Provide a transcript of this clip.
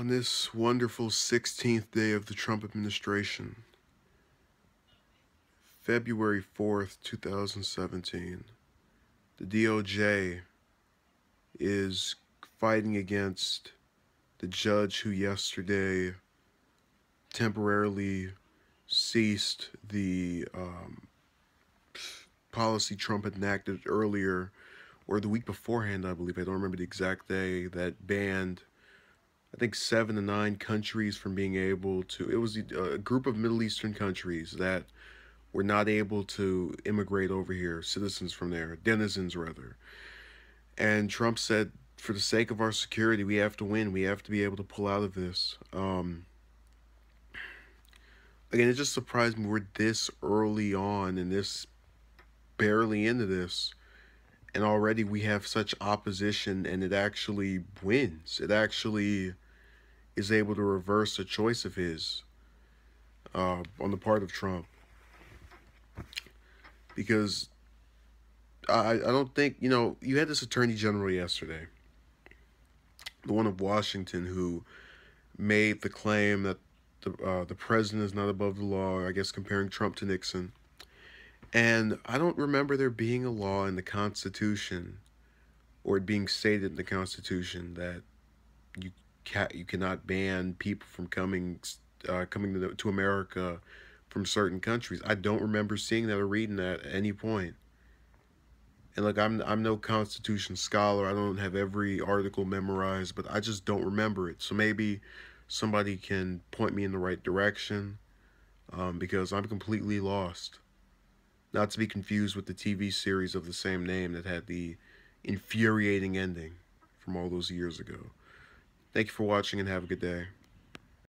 On this wonderful 16th day of the Trump administration, February 4th, 2017, the DOJ is fighting against the judge who yesterday temporarily ceased the um, policy Trump had enacted earlier, or the week beforehand, I believe. I don't remember the exact day that banned think seven to nine countries from being able to. It was a group of Middle Eastern countries that were not able to immigrate over here, citizens from there, denizens rather. And Trump said, for the sake of our security, we have to win. We have to be able to pull out of this. Um, again, it just surprised me we're this early on and this barely into this and already we have such opposition and it actually wins it actually is able to reverse a choice of his uh, on the part of trump. Because I, I don't think you know you had this attorney general yesterday the one of washington who made the claim that the, uh, the president is not above the law i guess comparing trump to nixon. And I don't remember there being a law in the Constitution or it being stated in the Constitution that you ca- you cannot ban people from coming uh, coming to, the, to America from certain countries. I don't remember seeing that or reading that at any point. And like I'm I'm no constitution scholar. I don't have every article memorized, but I just don't remember it. So maybe somebody can point me in the right direction um, because I'm completely lost. Not to be confused with the TV series of the same name that had the infuriating ending from all those years ago. Thank you for watching and have a good day.